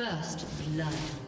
First blood.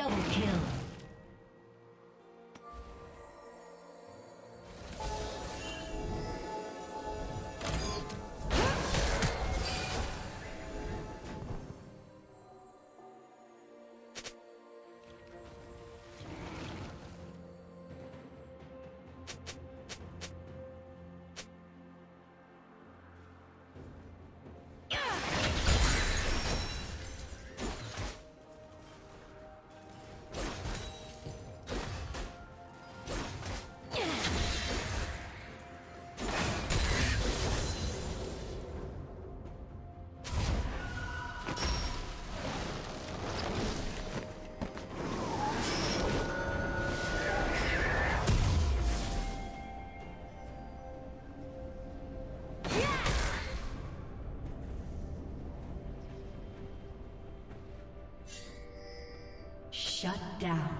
Double kill. Down.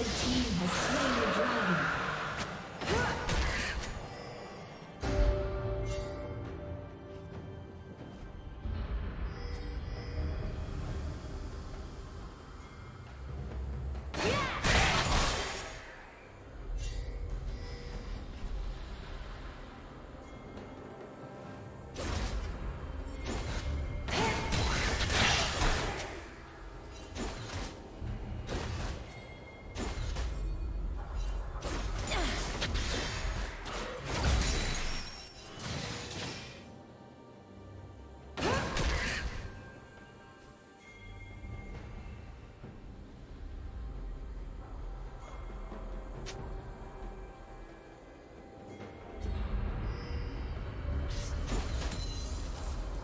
Red team has slain.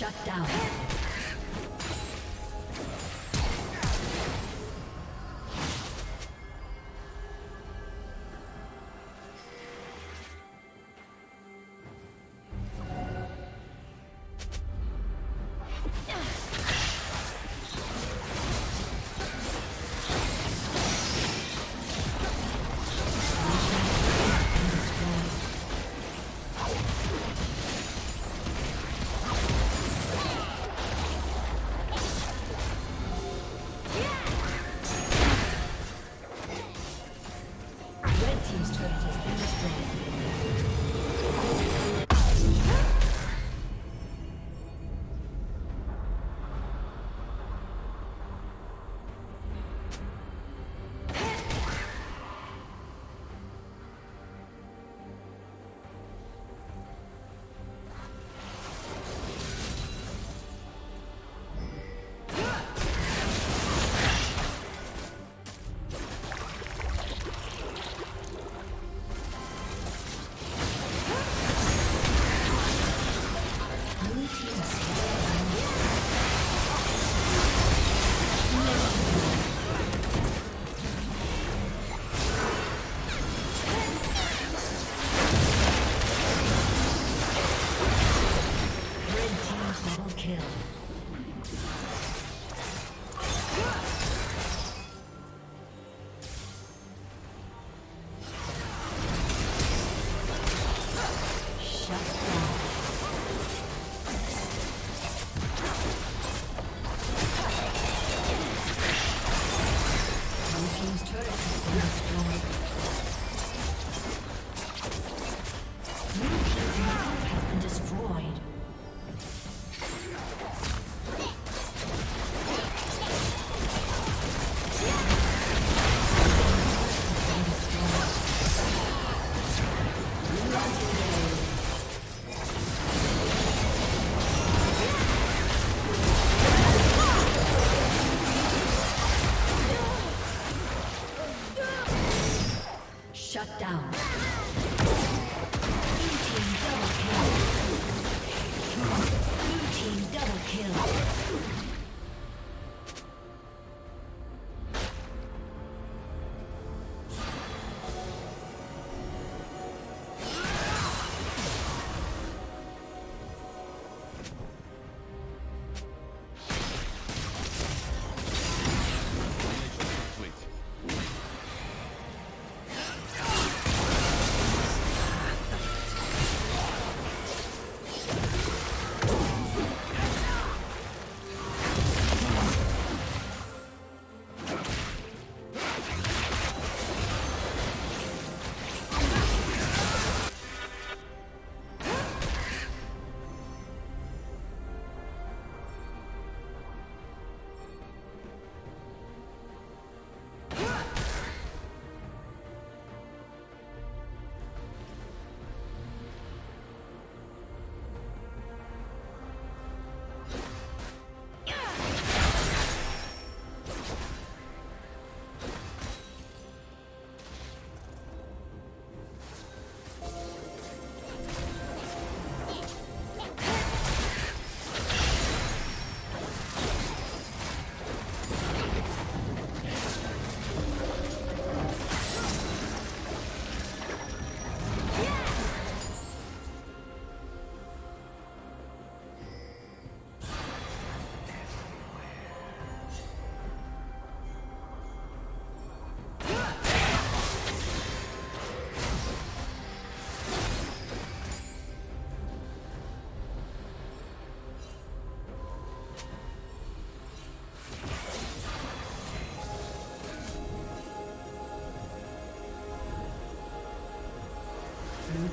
Shut down.